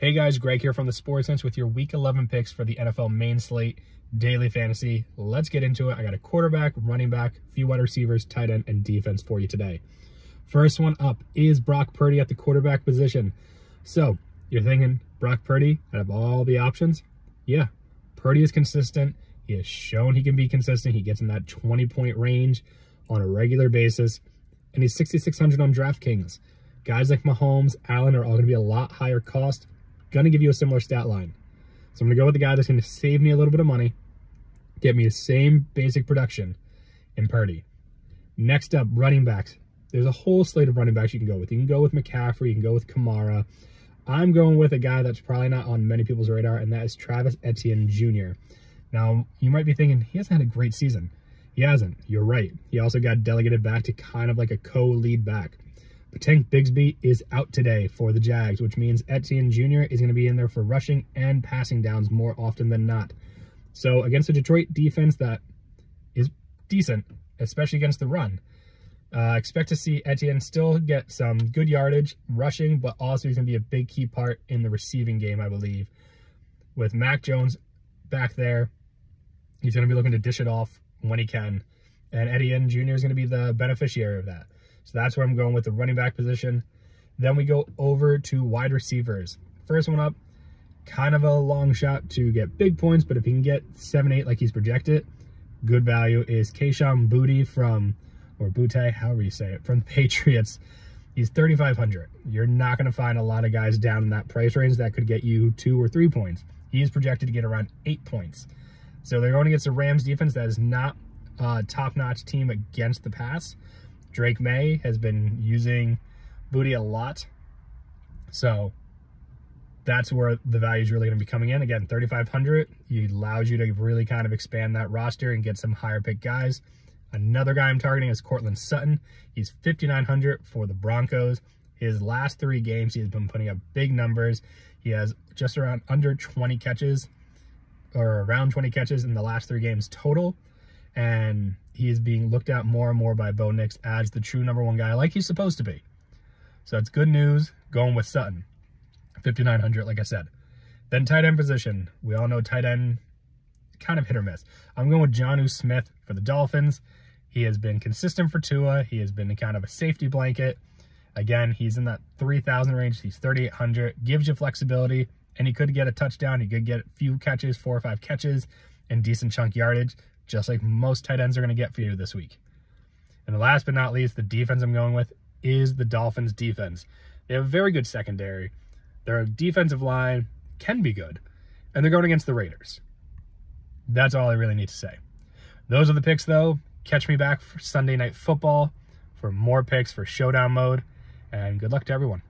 Hey guys, Greg here from the Sports Sense with your Week 11 picks for the NFL main slate daily fantasy. Let's get into it. I got a quarterback, running back, few wide receivers, tight end, and defense for you today. First one up is Brock Purdy at the quarterback position. So you're thinking Brock Purdy out of all the options? Yeah, Purdy is consistent. He has shown he can be consistent. He gets in that 20 point range on a regular basis, and he's 6,600 on DraftKings. Guys like Mahomes, Allen are all going to be a lot higher cost going to give you a similar stat line. So I'm going to go with the guy that's going to save me a little bit of money, get me the same basic production in Purdy. Next up, running backs. There's a whole slate of running backs you can go with. You can go with McCaffrey, you can go with Kamara. I'm going with a guy that's probably not on many people's radar, and that is Travis Etienne Jr. Now, you might be thinking, he hasn't had a great season. He hasn't. You're right. He also got delegated back to kind of like a co-lead back. Tank Bigsby is out today for the Jags, which means Etienne Jr. is going to be in there for rushing and passing downs more often than not. So against a Detroit defense that is decent, especially against the run, uh, expect to see Etienne still get some good yardage, rushing, but also he's going to be a big key part in the receiving game, I believe. With Mac Jones back there, he's going to be looking to dish it off when he can. And Etienne Jr. is going to be the beneficiary of that. So that's where I'm going with the running back position. Then we go over to wide receivers. First one up, kind of a long shot to get big points, but if he can get 7-8 like he's projected, good value is Kayshon Boutte from, or Butte, however you say it, from the Patriots. He's 3,500. You're not going to find a lot of guys down in that price range that could get you two or three points. He is projected to get around eight points. So they're going against a Rams defense that is not a top-notch team against the pass. Drake Maye has been using Booty a lot. So that's where the value is really going to be coming in. Again, 3,500 it allows you to really kind of expand that roster and get some higher pick guys. Another guy I'm targeting is Courtland Sutton. He's 5,900 for the Broncos. His last three games, he's been putting up big numbers. He has just around under 20 catches or around 20 catches in the last three games total and he is being looked at more and more by Bo Nix as the true number one guy, like he's supposed to be. So that's good news going with Sutton. 5,900, like I said. Then tight end position. We all know tight end kind of hit or miss. I'm going with Jonnu Smith for the Dolphins. He has been consistent for Tua. He has been kind of a safety blanket. Again, he's in that 3,000 range. He's 3,800. Gives you flexibility, and he could get a touchdown. He could get a few catches, four or five catches, and decent chunk yardage just like most tight ends are going to get for you this week. And the last but not least, the defense I'm going with is the Dolphins defense. They have a very good secondary. Their defensive line can be good, and they're going against the Raiders. That's all I really need to say. Those are the picks, though. Catch me back for Sunday Night Football for more picks for Showdown Mode, and good luck to everyone.